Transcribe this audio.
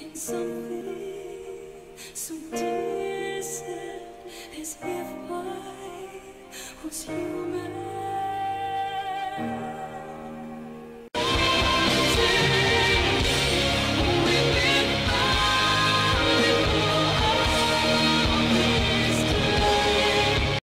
in something so distant as if I was human.